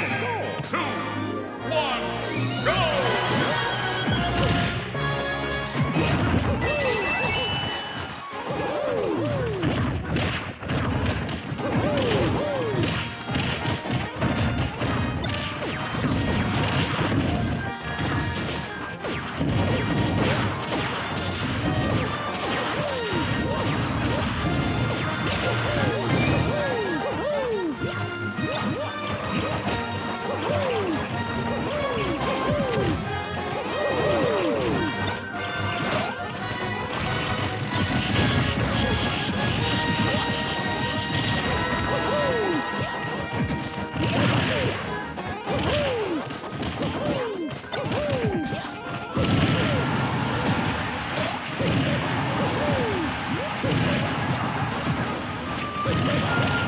¡Tú! Go! Woohoo!